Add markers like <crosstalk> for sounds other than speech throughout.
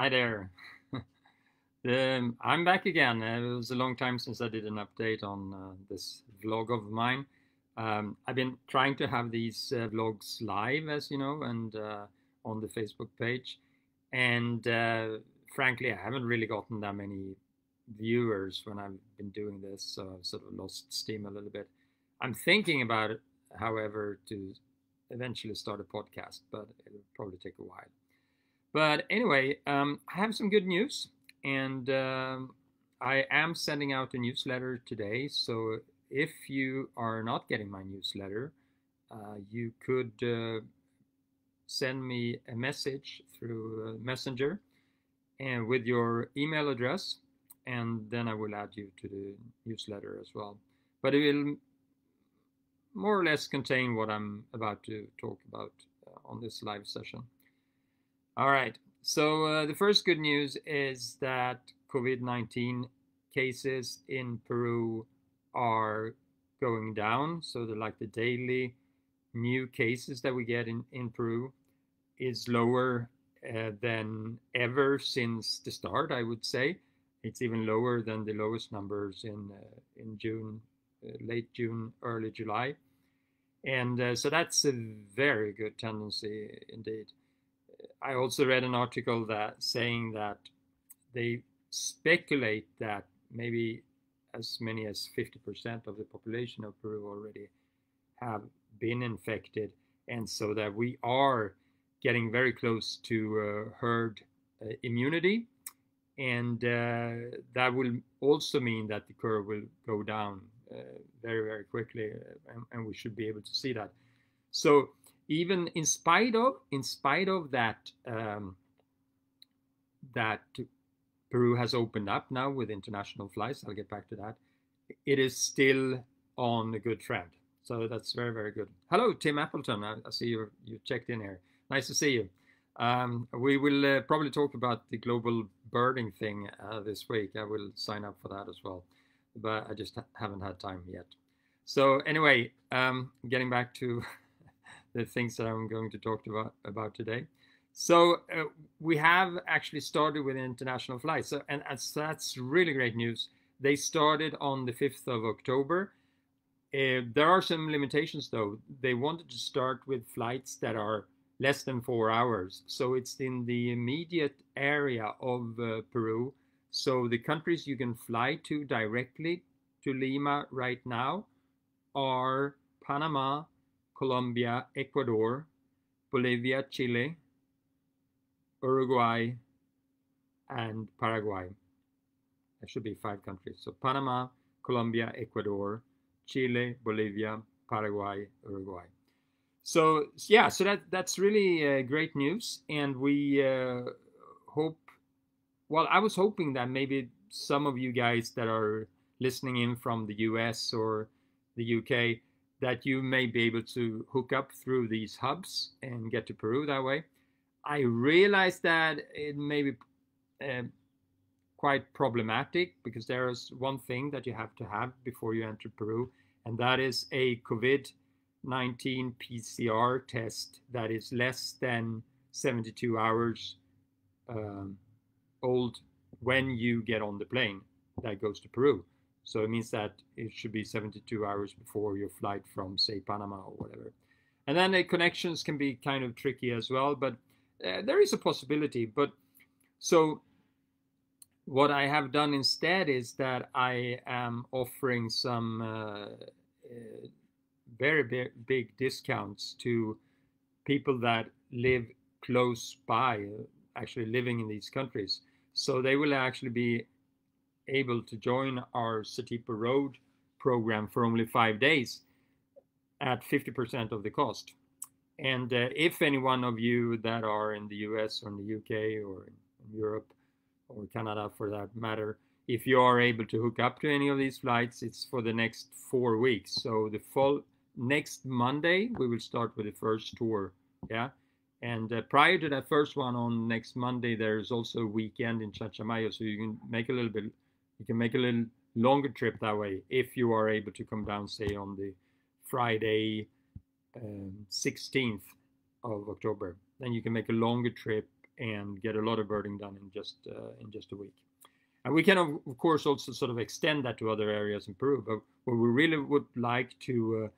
Hi there. <laughs> um, I'm back again. It was a long time since I did an update on uh, this vlog of mine. Um, I've been trying to have these uh, vlogs live, as you know, and uh, on the Facebook page. And uh, frankly, I haven't really gotten that many viewers when I've been doing this, so I've sort of lost steam a little bit. I'm thinking about it, however, to eventually start a podcast, but it'll probably take a while. But anyway, um, I have some good news, and um, I am sending out a newsletter today. So if you are not getting my newsletter, uh, you could uh, send me a message through uh, Messenger and with your email address, and then I will add you to the newsletter as well. But it will more or less contain what I'm about to talk about uh, on this live session. All right. So uh, the first good news is that COVID-19 cases in Peru are going down. So the like the daily new cases that we get in, in Peru is lower uh, than ever since the start, I would say. It's even lower than the lowest numbers in uh, in June, uh, late June, early July. And uh, so that's a very good tendency indeed. I also read an article that saying that they speculate that maybe as many as 50% of the population of Peru already have been infected, and so that we are getting very close to uh, herd uh, immunity, and uh, that will also mean that the curve will go down uh, very very quickly, uh, and, and, we should be able to see that. So even in spite of in spite of that um, that Peru has opened up now with international flights, I'll get back to that. It is still on a good trend. So that's very, very good. Hello, Tim Appleton. I, I see you you checked in here. Nice to see you. Um, we will uh, probably talk about the global birding thing uh, this week. I will sign up for that as well but I just haven't had time yet. So anyway, um, getting back to <laughs> the things that I'm going to talk about about today. So uh, we have actually started with international flights, so, and that's, that's really great news. They started on the 5th of October. Uh, there are some limitations though. They wanted to start with flights that are less than four hours. So it's in the immediate area of uh, Peru so the countries you can fly to directly to Lima right now are Panama, Colombia, Ecuador, Bolivia, Chile, Uruguay, and Paraguay. There should be five countries. So Panama, Colombia, Ecuador, Chile, Bolivia, Paraguay, Uruguay. So yeah, so that that's really uh, great news, and we uh, hope well, I was hoping that maybe some of you guys that are listening in from the US or the UK that you may be able to hook up through these hubs and get to Peru that way. I realize that it may be uh, quite problematic because there is one thing that you have to have before you enter Peru, and that is a COVID 19 PCR test that is less than 72 hours um, old when you get on the plane that goes to Peru. So it means that it should be 72 hours before your flight from, say, Panama or whatever. And then the connections can be kind of tricky as well, but uh, there is a possibility. But so what I have done instead is that I am offering some uh, uh, very big, big discounts to people that live close by, actually living in these countries. So they will actually be able to join our Satipo Road program for only five days at 50% of the cost. And uh, if any one of you that are in the US or in the UK or in Europe or Canada for that matter, if you are able to hook up to any of these flights, it's for the next four weeks. So the fall next Monday, we will start with the first tour. Yeah. And uh, prior to that first one on next Monday, there's also a weekend in Chanchamayo, so you can make a little bit, you can make a little longer trip that way if you are able to come down, say on the Friday, um, 16th of October. Then you can make a longer trip and get a lot of birding done in just uh, in just a week. And we can, of course, also sort of extend that to other areas in Peru. But what we really would like to uh,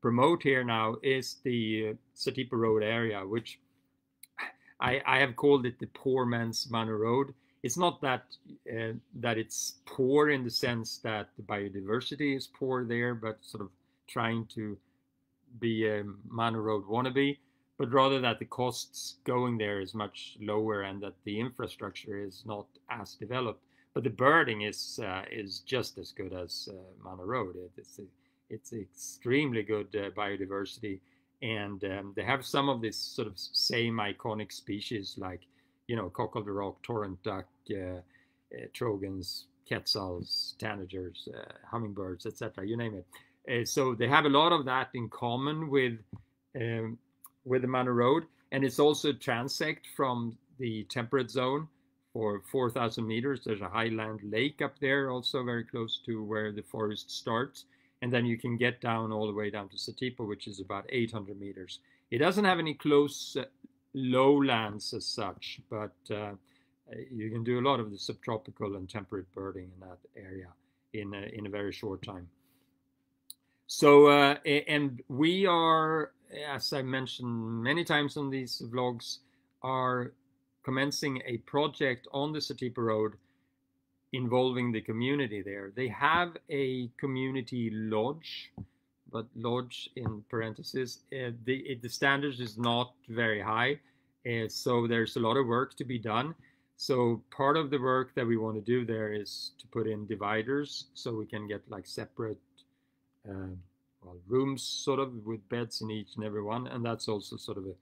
promote here now is the uh, Satipo Road area, which I, I, have called it the poor man's Manu Road. It's not that uh, that it's poor in the sense that the biodiversity is poor there, but sort of trying to be a Manu Road wannabe but rather that the costs going there is much lower and that the infrastructure is not as developed. But the birding is uh, is just as good as uh, Road. It, it's a, it's extremely good uh, biodiversity, and um, they have some of this sort of same iconic species like you know cock of the rock, torrent duck, uh, uh, trogons, quetzals, tanagers, uh, hummingbirds, etc. You name it. so they have a lot of that in common with um, with the Manu Road, and it's also transect from the temperate zone for 4,000 meters. There's a highland lake up there, also very close to where the forest starts, and then you can get down all the way down to Satipo, which is about 800 meters. It doesn't have any close lowlands as such, but uh, you can do a lot of the subtropical and temperate birding in that area in a, in a very short time. So, uh, and we are as I mentioned many times on these vlogs, are commencing a project on the Satipo Road involving the community there. They have a community lodge, but lodge in parentheses, uh, the, the standards is not very high. Uh, so there's a lot of work to be done. So part of the work that we want to do there is to put in dividers so we can get like separate uh, well, rooms sort of with beds in each and every one, and that's also sort of a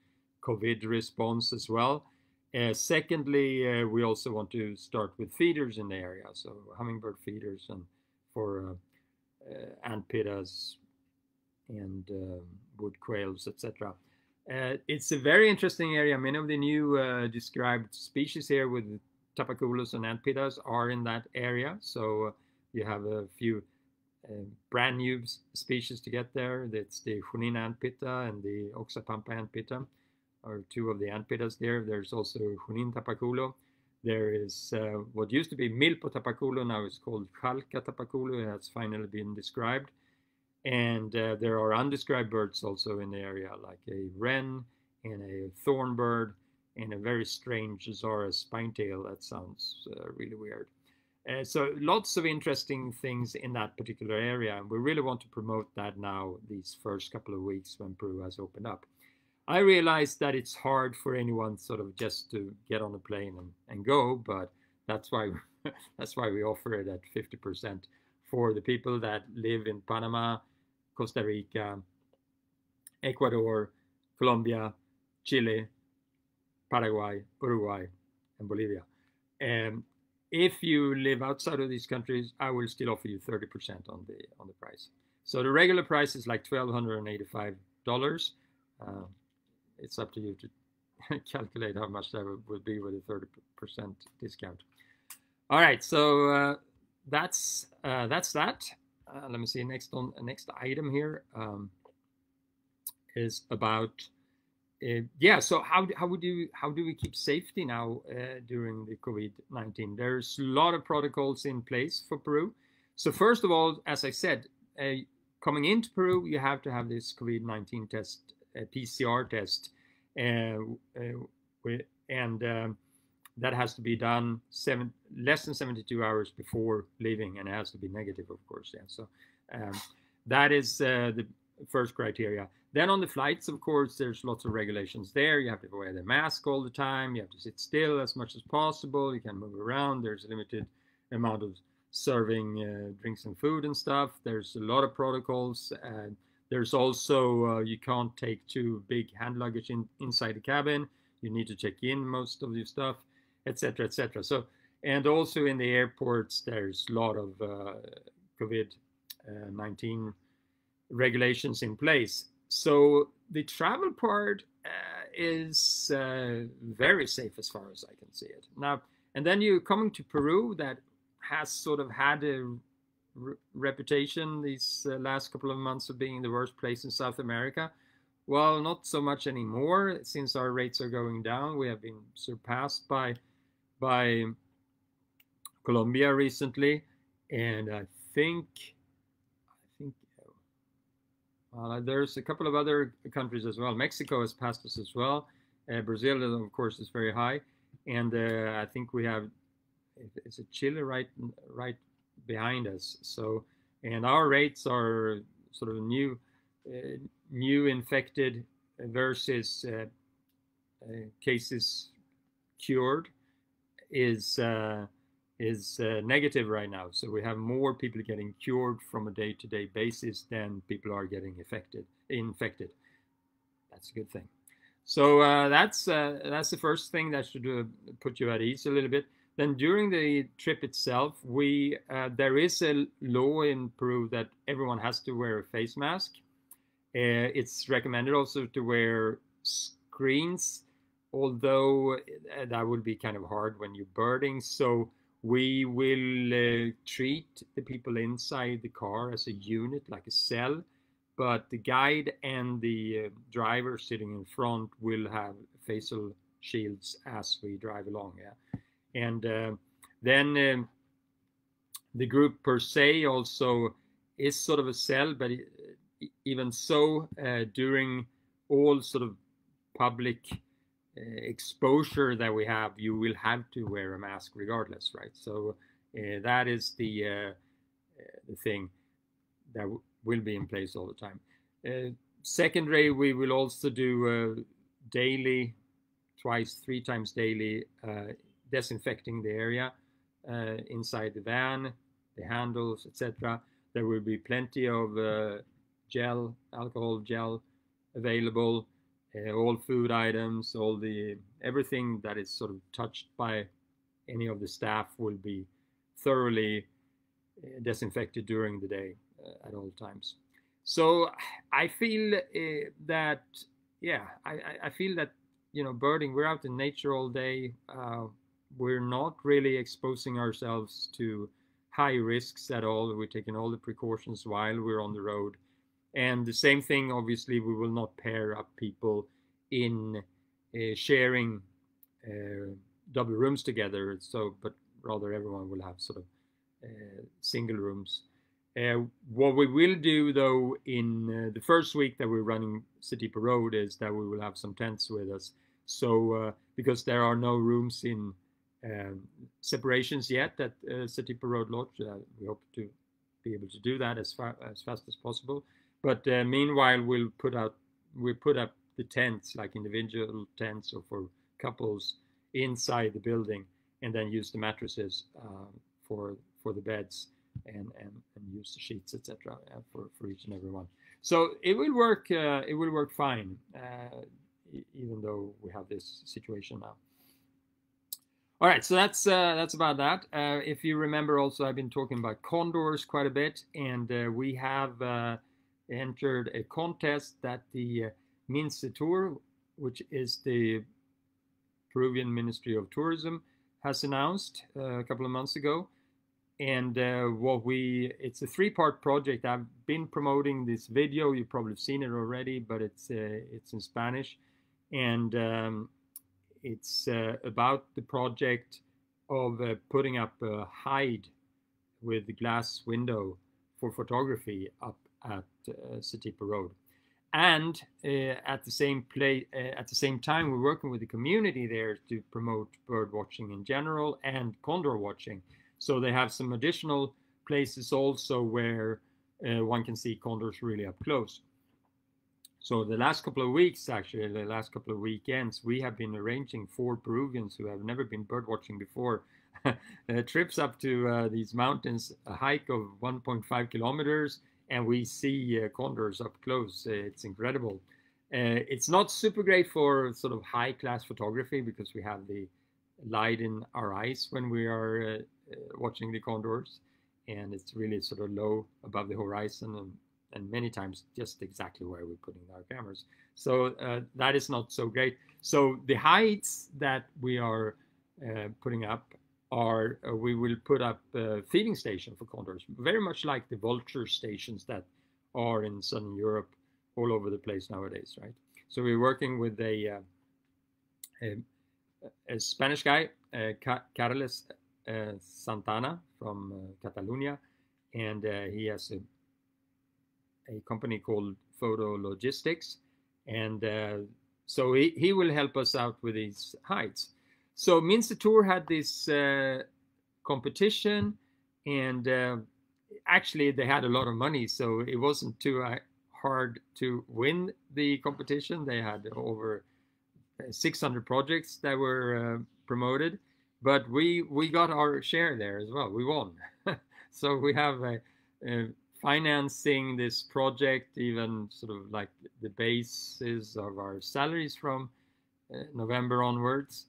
COVID response as well. Uh, secondly, uh, we also want to start with feeders in the area, so hummingbird feeders and for uh, uh ant pittas and um, wood quails, etc. Uh, it's a very interesting area. Many of the new uh, described species here with tapaculos and ant pittas are in that area, so you have a few brand new species to get there. That's the Junin ant pitta and the Oxapampa ant pitta are two of the ant pittas there. There's also Junin tapaculo. There is uh, what used to be Milpo tapaculo, now it's called Chalca tapaculo. It has finally been described. And uh, there are undescribed birds also in the area, like a wren and a thornbird and a very strange Zara spinetail. That sounds uh, really weird. Uh, so lots of interesting things in that particular area, and we really want to promote that now these first couple of weeks when Peru has opened up. I realize that it's hard for anyone sort of just to get on a plane and, and go, but that's why <laughs> that's why we offer it at 50% for the people that live in Panama, Costa Rica, Ecuador, Colombia, Chile, Paraguay, Uruguay, and Bolivia. And if you live outside of these countries, I will still offer you 30% on the on the price. So the regular price is like $1,285. Uh, it's up to you to <laughs> calculate how much that would be with a 30% discount. All right, so uh, that's uh, that's that. Uh, let me see. Next on next item here um, is about uh, yeah, so how how would you how do we keep safety now uh, during the COVID nineteen? There's a lot of protocols in place for Peru. So first of all, as I said, uh, coming into Peru, you have to have this COVID nineteen test, PCR test, uh, uh, and um, that has to be done seven less than seventy two hours before leaving, and it has to be negative, of course. Yeah, so um, that is uh, the first criteria. Then on the flights, of course, there's lots of regulations there. You have to wear the mask all the time. You have to sit still as much as possible. You can move around. There's a limited amount of serving uh, drinks and food and stuff. There's a lot of protocols. And there's also, uh, you can't take too big hand luggage in, inside the cabin. You need to check in most of your stuff, etc., etc. So, and also in the airports, there's a lot of uh, COVID-19 uh, regulations in place. So the travel part uh, is uh, very safe as far as I can see it. Now, and then you're coming to Peru that has sort of had a re reputation these uh, last couple of months of being the worst place in South America. well, not so much anymore since our rates are going down. We have been surpassed by by Colombia recently, and I think I think uh, there's a couple of other countries as well. Mexico has passed us as well. Uh, Brazil, of course, is very high, and uh, I think we have it's a Chile right right behind us. So, and our rates are sort of new uh, new infected versus uh, uh, cases cured is is uh, negative right now. So we have more people getting cured from a day-to-day basis than people are getting affected, infected. That's a good thing. So uh, that's uh, that's the first thing that should uh, put you at ease a little bit. Then during the trip itself, we uh, there is a law in Peru that everyone has to wear a face mask. Uh, it's recommended also to wear screens, although that would be kind of hard when you're birding. So we will uh, treat the people inside the car as a unit, like a cell, but the guide and the uh, driver sitting in front will have facial shields as we drive along. Yeah, and uh, then the group per se also is sort of a cell, but it, even so, during all sort of public Eh, exposure that we have, you will have to wear a mask regardless, right? So uh, that is the uh, the thing that will be in place all the time. secondary, we will also do daily, twice, three times daily, disinfecting the area inside the van, the handles, etc. There will be plenty of gel, alcohol gel available uh, all food items, all the everything that is sort of touched by any of the staff will be thoroughly uh, disinfected during the day uh, at all times. So I feel uh, that yeah, I, I feel that you know birding. We're out in nature all day. Uh, we're not really exposing ourselves to high risks at all. We're taking all the precautions while we're on the road and the same thing, obviously, we will not pair up people in uh, sharing uh, double rooms together. So, but rather everyone will have sort of uh, single rooms. Uh, what we will do though in uh, the first week that we're running City Road is that we will have some tents with us. So uh, because there are no rooms in um, separations yet at uh, Satipo Road Lodge, we hope to be able to do that as far as fast as possible. But uh, meanwhile, we'll put out we put up the tents like individual tents or for couples inside the building, and then use the mattresses uh, for for the beds and and, and use the sheets etc. Uh, for for each and every one. So it will work. Uh, it will work fine, uh, even though we have this situation now. All right, so that's uh, that's about that. Uh, if you remember, also I've been talking about condors quite a bit, and uh, we have uh, entered a contest that the uh, Mincetur, which is the Peruvian Ministry of Tourism, has announced uh, a couple of months ago. And uh, what we, it's a three-part project. I've been promoting this video. You've probably seen it already, but it's uh, it's in Spanish, and um, it's uh, about the project of uh, putting up a hide with glass window for photography up at uh, Satipo Road. And uh, at the same play, uh, at the same time, we're working with the community there to promote bird watching in general and condor watching. So they have some additional places also where uh, one can see condors really up close. So the last couple of weeks, actually, the last couple of weekends, we have been arranging for Peruvians who have never been bird watching before <laughs> uh, trips up to uh, these mountains, a hike of 1.5 kilometers and we see uh, condors up close. Uh, it's incredible. Uh, it's not super great for sort of high class photography because we have the light in our eyes when we are watching the condors, and it's really sort of low above the horizon and and many times just exactly where we're putting our cameras. So uh, that is not so great. So the hides that we are uh, putting up are uh, we will put up a feeding station for condors, very much like the vulture stations that are in southern Europe all over the place nowadays, right? So we're working with a, uh, a, a, Spanish guy, uh, Carles uh, Santana from uh, Catalonia, and uh, he has a, a company called Photo Logistics, and so he, he will help us out with these hides. So Mincetur had this competition, and actually they had a lot of money, so it wasn't too hard to win the competition. They had over 600 projects that were uh, promoted, but we we got our share there as well. We won, <laughs> so we have a, a financing this project, even sort of like the basis of our salaries from uh, November onwards,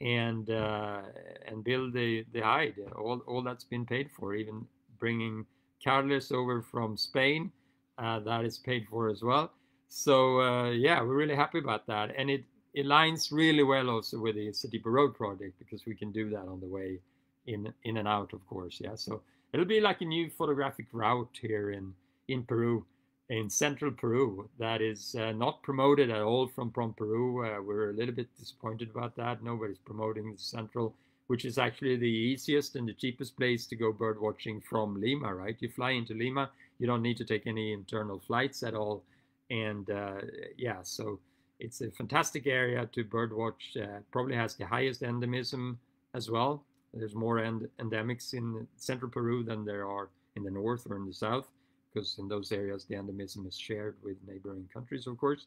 and uh, and build the the hide. All all that's been paid for, even bringing Carlos over from Spain uh, that is paid for as well. So uh, yeah, we're really happy about that, and it it aligns really well also with the Satipo Road project because we can do that on the way in in and out, of course. Yeah, so it'll be like a new photographic route here in in Peru, in central Peru, that is uh, not promoted at all from from Peru. Uh, we're a little bit disappointed about that. Nobody's promoting the central, which is actually the easiest and the cheapest place to go bird watching from Lima. Right, you fly into Lima you don't need to take any internal flights at all. And uh, yeah, so it's a fantastic area to birdwatch. Uh, probably has the highest endemism as well. There's more end endemics in central Peru than there are in the north or in the south, because in those areas the endemism is shared with neighboring countries, of course.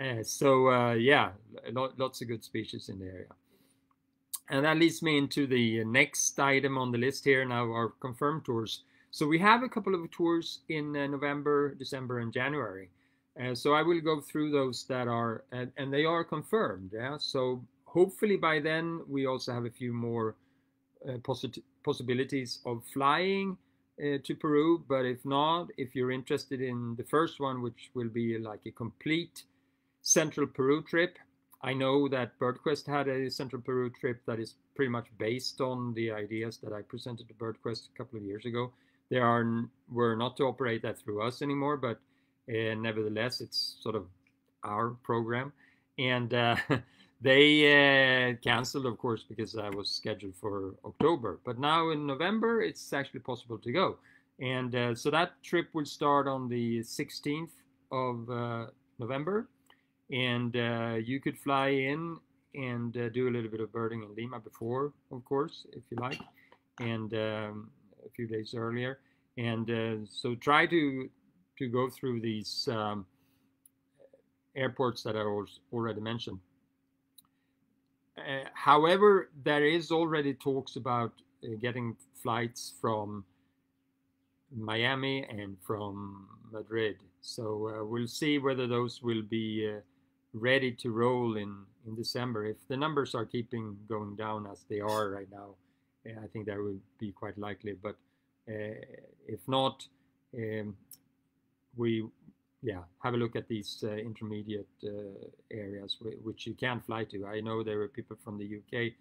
Uh, so uh, yeah, lots of good species in the area. And that leads me into the next item on the list here now, our confirmed tours. So we have a couple of tours in uh, November, December, and January. Uh, so I will go through those that are, and, and, they are confirmed. Yeah. So hopefully by then we also have a few more uh, possibilities of flying uh, to Peru. But if not, if you're interested in the first one, which will be like a complete Central Peru trip, I know that BirdQuest had a Central Peru trip that is pretty much based on the ideas that I presented to BirdQuest a couple of years ago. They are were not to operate that through us anymore, but uh, nevertheless, it's sort of our program, and uh, <laughs> they uh, canceled, of course, because I was scheduled for October. But now in November, it's actually possible to go, and uh, so that trip will start on the 16th of uh, November, and uh, you could fly in and do a little bit of birding in Lima before, of course, if you like, and um, a few days earlier. And uh, so try to to go through these um, airports that I already mentioned. Uh, however, there is already talks about uh, getting flights from Miami and from Madrid. So uh, we'll see whether those will be uh, ready to roll in, in December. If the numbers are keeping going down as they are right now, I think that would be quite likely. But uh, if not, um, we yeah have a look at these uh, intermediate uh, areas which you can fly to. I know there were people from the UK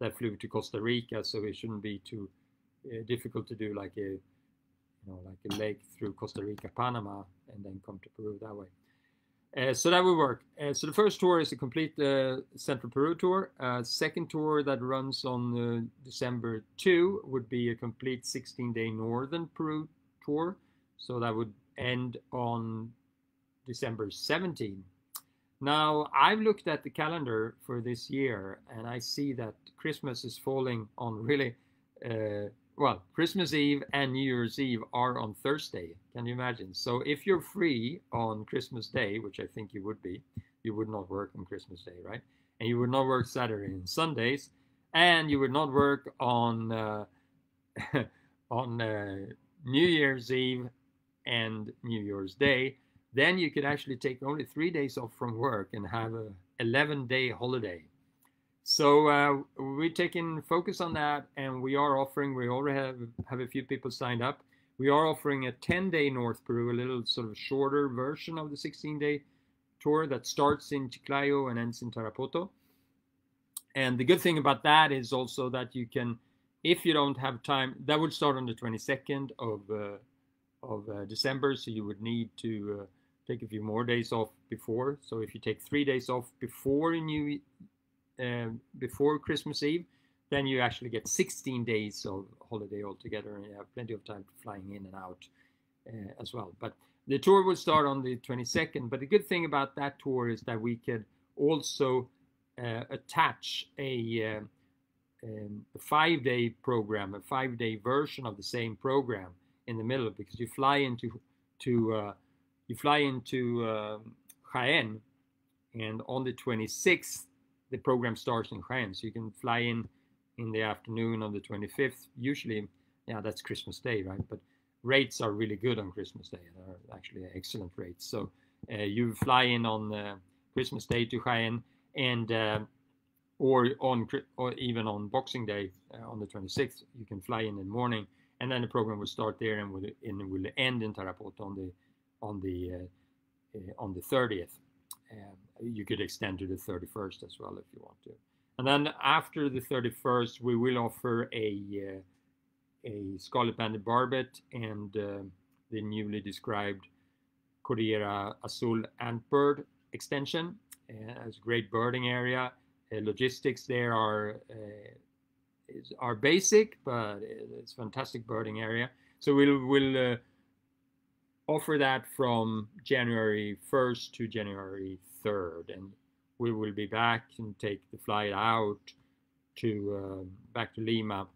that flew to Costa Rica, so it shouldn't be too difficult to do like a you know, like a leg through Costa Rica, Panama, and then come to Peru that way. Uh, so that will work. Uh, so the first tour is a complete uh, Central Peru tour. Uh, second tour that runs on uh, December 2 would be a complete 16-day Northern Peru tour. So that would end on December 17. Now, I've looked at the calendar for this year and I see that Christmas is falling on really uh, well, Christmas Eve and New Year's Eve are on Thursday. Can you imagine? So if you're free on Christmas Day, which I think you would be, you would not work on Christmas Day, right? And you would not work Saturday and Sundays, and you would not work on uh, <laughs> on uh, New Year's Eve and New Year's Day. Then you could actually take only three days off from work and have a 11 day holiday so uh, we're taking focus on that, and we are offering. We already have have a few people signed up. We are offering a 10-day North Peru, a little sort of shorter version of the 16-day tour that starts in Chiclayo and ends in Tarapoto. And the good thing about that is also that you can, if you don't have time, that would start on the 22nd of uh, of uh, December. So you would need to uh, take a few more days off before. So if you take three days off before New uh, before Christmas Eve, then you actually get 16 days of holiday altogether, and you have plenty of time flying in and out uh, as well. But the tour will start on the 22nd. But the good thing about that tour is that we could also uh, attach a, uh, um, a five-day program, a five-day version of the same program in the middle, because you fly into to uh, you fly into um, Jaén, and on the 26th the program starts in Jaén, so you can fly in in the afternoon on the 25th. Usually, yeah, that's Christmas Day, right? But rates are really good on Christmas Day. They're actually excellent rates. So uh, you fly in on uh, Christmas Day to Jaén, and uh, or on or even on Boxing Day uh, on the 26th, you can fly in in the morning, and then the program will start there and will and will end in Tarapoto on the on the uh, uh, on the 30th. Um, you could extend to the 31st as well if you want to. And then after the 31st, we will offer a a scarlet banded barbet and uh, the newly described Cordillera Azul antbird extension. Uh, a great birding area. Uh, logistics there are uh, is, are basic, but it's a fantastic birding area. So we'll we'll uh, offer that from January 1st to January 3rd, and we will be back and take the flight out to uh, back to Lima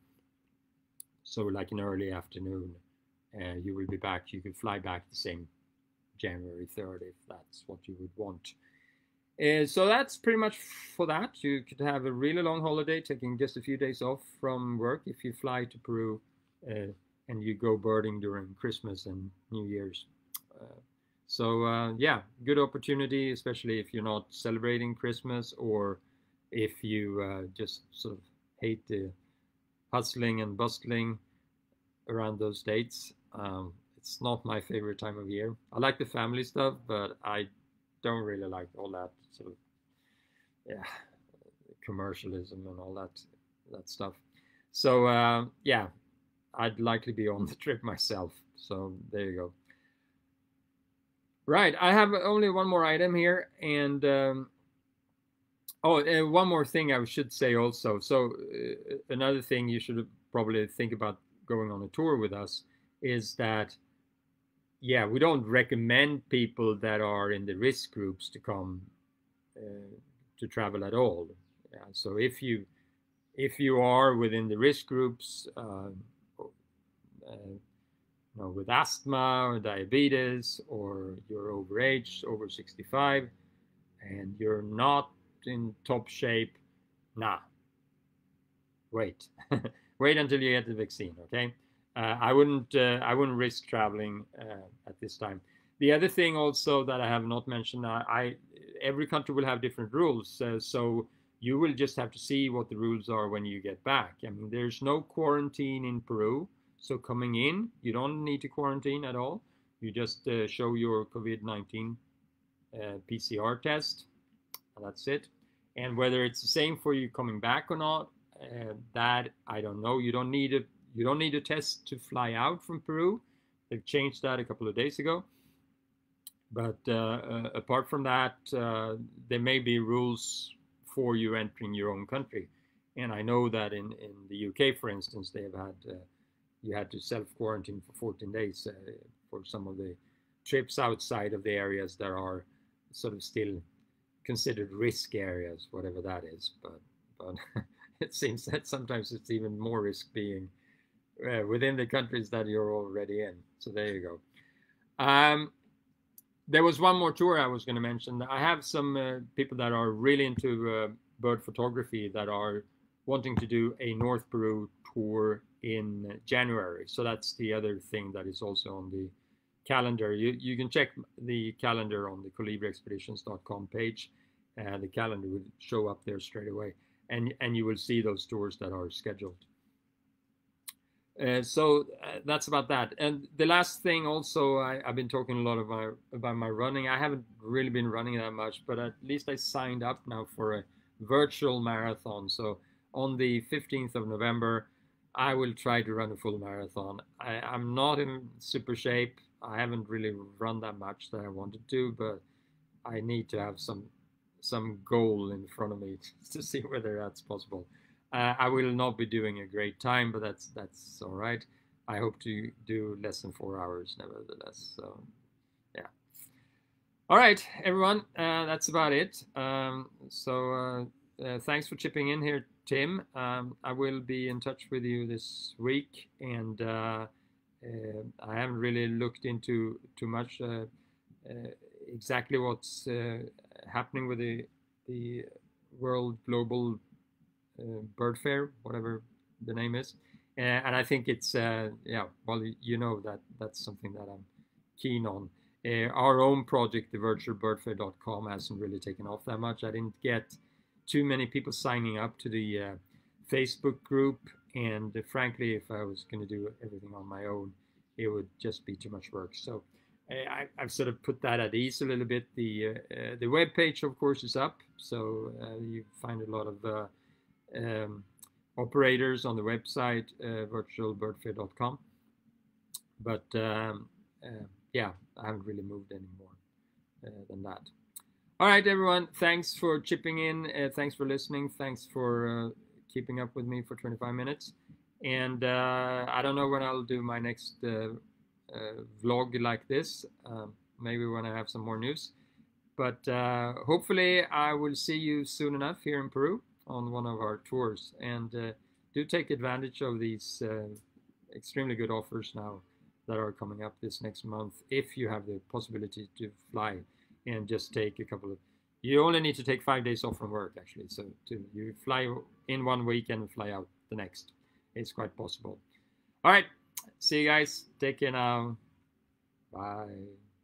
so like in early afternoon, uh, you will be back. You could fly back the same January 3rd if that's what you would want. Uh, so that's pretty much for that. You could have a really long holiday, taking just a few days off from work if you fly to Peru uh, and you go birding during Christmas and New Year's. Uh, so uh, yeah, good opportunity, especially if you're not celebrating Christmas or if you uh, just sort of hate the hustling and bustling around those dates. Um, it's not my favorite time of year. I like the family stuff, but I don't really like all that sort of yeah commercialism and all that that stuff. So uh, yeah, I'd likely be on <laughs> the trip myself. So there you go. Right, I have only one more item here, and um, Oh, and one more thing I should say also. So uh, another thing you should probably think about going on a tour with us is that, yeah, we don't recommend people that are in the risk groups to come uh, to travel at all. Yeah, so if you if you are within the risk groups, uh, uh, you know, with asthma or diabetes, or you're overage, over 65, and you're not in top shape. Nah. Wait. <laughs> Wait until you get the vaccine, okay? Uh, I wouldn't uh, I wouldn't risk traveling uh, at this time. The other thing also that I have not mentioned, I, every country will have different rules, uh, so you will just have to see what the rules are when you get back. I mean, there's no quarantine in Peru, so coming in, you don't need to quarantine at all. You just uh, show your COVID-19 uh, PCR test, and that's it. And whether it's the same for you coming back or not, uh, that I don't know. You don't need a you don't need a test to fly out from Peru. They've changed that a couple of days ago. But uh, uh, apart from that, uh, there may be rules for you entering your own country. And I know that in, in the UK, for instance, they have had you had to self quarantine for 14 days uh, for some of the trips outside of the areas that are sort of still considered risk areas, whatever that is. But but <laughs> it seems that sometimes it's even more risk being uh, within the countries that you're already in. So there you go. Um, there was one more tour I was going to mention. I have some uh, people that are really into uh, bird photography that are wanting to do a North Peru tour in January. So that's the other thing that is also on the calendar. You, you can check the calendar on the kolibriexpeditions.com page. and the calendar would show up there straight away. And, and you will see those tours that are scheduled. Uh, so uh, that's about that. And the last thing also, I, have been talking a lot about, about my running. I haven't really been running that much, but at least I signed up now for a virtual marathon. So on the 15th of November, I will try to run a full marathon. I, am not in super shape. I haven't really run that much that I wanted to, but I need to have some some goal in front of me <laughs> to see whether that's possible. Uh, I will not be doing a great time, but that's that's all right. I hope to do less than four hours, nevertheless. So, yeah. All right, everyone, uh, that's about it. Um, so, uh, uh thanks for chipping in here, Tim. Um, I will be in touch with you this week, and uh, uh, I haven't really looked into too much exactly what's happening with the the World Global uh, Bird Fair, whatever the name is. Uh, and I think it's uh, yeah. Well, you know that that's something that I'm keen on. our own project, the virtualbirdfair.com, hasn't really taken off that much. I didn't get too many people signing up to the Facebook group, and frankly, if I was going to do everything on my own, it would just be too much work. So I, have sort of put that at ease a little bit. The uh, the web page, of course, is up, so uh, you find a lot of uh, um, operators on the website, uh, virtualbirdfair.com. But um, uh, yeah, I haven't really moved any more uh, than that. All right, everyone. Thanks for chipping in. Uh, thanks for listening. Thanks for uh, keeping up with me for 25 minutes. And uh, I don't know when I'll do my next vlog like this. Um, maybe when I have some more news. But hopefully, I will see you soon enough here in Peru on one of our tours. And uh, do take advantage of these uh, extremely good offers now that are coming up this next month if you have the possibility to fly and just take a couple of you only need to take five days off from work actually. So to you fly in one week and fly out the next. It's quite possible. All right. See you guys. Take care now. Bye